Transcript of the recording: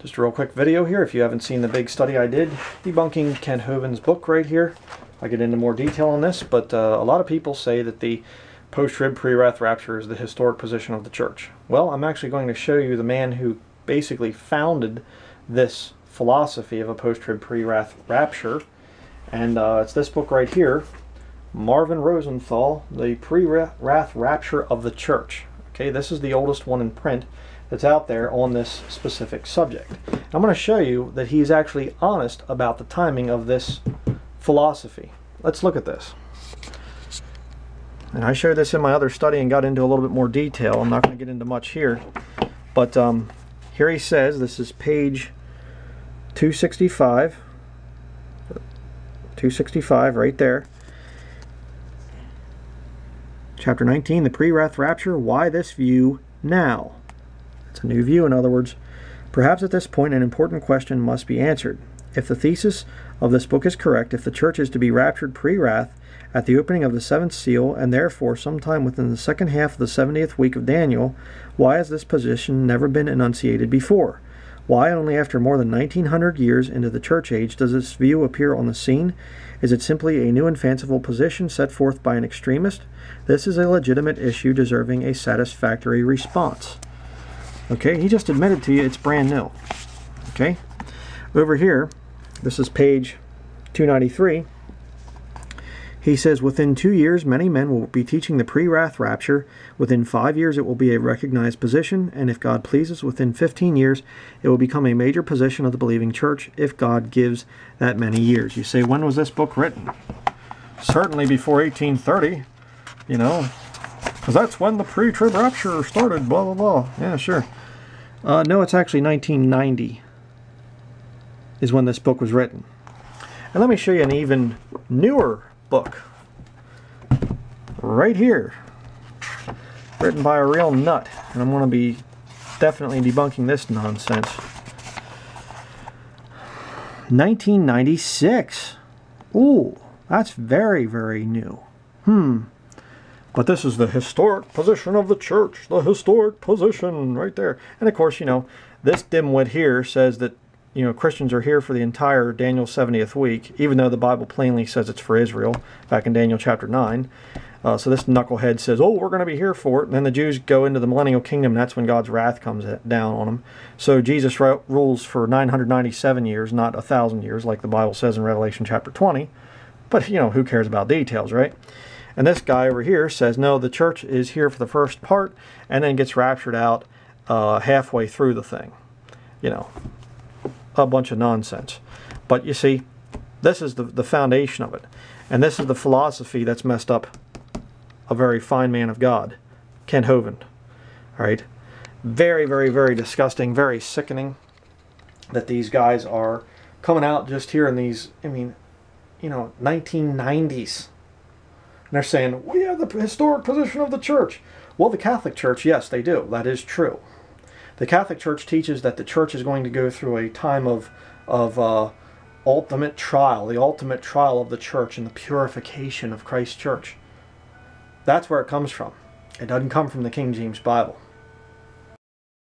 Just a real quick video here. If you haven't seen the big study I did debunking Kent Hovind's book right here, I get into more detail on this, but uh, a lot of people say that the post-trib pre-wrath rapture is the historic position of the church. Well, I'm actually going to show you the man who basically founded this philosophy of a post-trib pre-wrath rapture, and uh, it's this book right here, Marvin Rosenthal, The Pre-Wrath Rapture of the Church. Okay, this is the oldest one in print that's out there on this specific subject. I'm going to show you that he's actually honest about the timing of this philosophy. Let's look at this. And I showed this in my other study and got into a little bit more detail. I'm not going to get into much here. But um, here he says, this is page 265. 265 right there. Chapter 19, the pre-wrath rapture. Why this view now? It's a new view, in other words. Perhaps at this point an important question must be answered. If the thesis of this book is correct, if the church is to be raptured pre-wrath at the opening of the seventh seal, and therefore sometime within the second half of the 70th week of Daniel, why has this position never been enunciated before? Why, only after more than 1900 years into the church age, does this view appear on the scene? Is it simply a new and fanciful position set forth by an extremist? This is a legitimate issue deserving a satisfactory response. Okay, he just admitted to you it's brand new. Okay, over here, this is page 293. He says, within two years, many men will be teaching the pre-wrath rapture. Within five years, it will be a recognized position. And if God pleases, within 15 years, it will become a major position of the believing church if God gives that many years. You say, when was this book written? Certainly before 1830, you know, because that's when the pre-trib rapture started, blah, blah, blah. Yeah, sure. Uh, no, it's actually 1990 is when this book was written. And let me show you an even newer book. Right here. Written by a real nut. And I'm going to be definitely debunking this nonsense. 1996. Ooh, that's very, very new. Hmm. But this is the historic position of the church. The historic position right there. And of course, you know, this dimwit here says that, you know, Christians are here for the entire Daniel 70th week, even though the Bible plainly says it's for Israel, back in Daniel chapter 9. Uh, so this knucklehead says, oh, we're going to be here for it. And then the Jews go into the millennial kingdom, and that's when God's wrath comes down on them. So Jesus rules for 997 years, not a 1,000 years, like the Bible says in Revelation chapter 20. But, you know, who cares about details, right? And this guy over here says, no, the church is here for the first part and then gets raptured out uh, halfway through the thing. You know, a bunch of nonsense. But you see, this is the, the foundation of it. And this is the philosophy that's messed up a very fine man of God, Kent Hovind. All right. Very, very, very disgusting, very sickening that these guys are coming out just here in these, I mean, you know, 1990s and they're saying, we have the historic position of the church. Well, the Catholic Church, yes, they do. That is true. The Catholic Church teaches that the church is going to go through a time of, of uh, ultimate trial, the ultimate trial of the church and the purification of Christ's church. That's where it comes from. It doesn't come from the King James Bible.